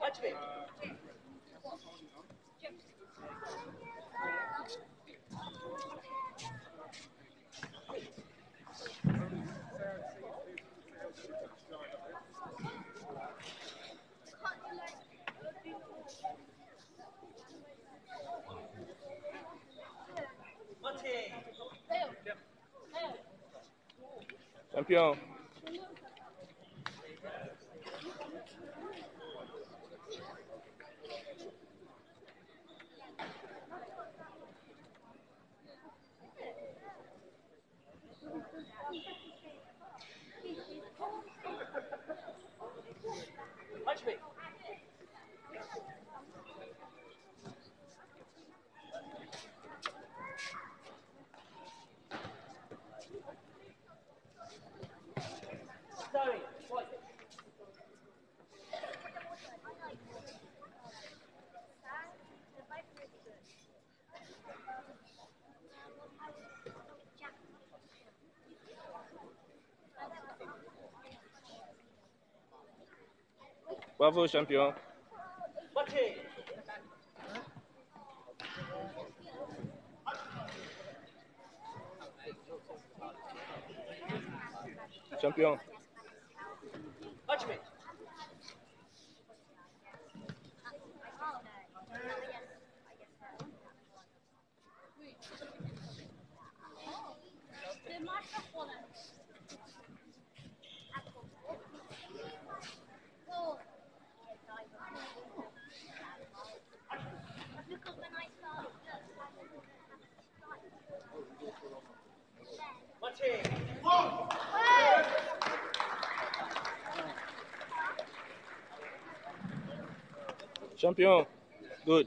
Watch me. Punch me. Bravo, champion. Champion. Champion. Good.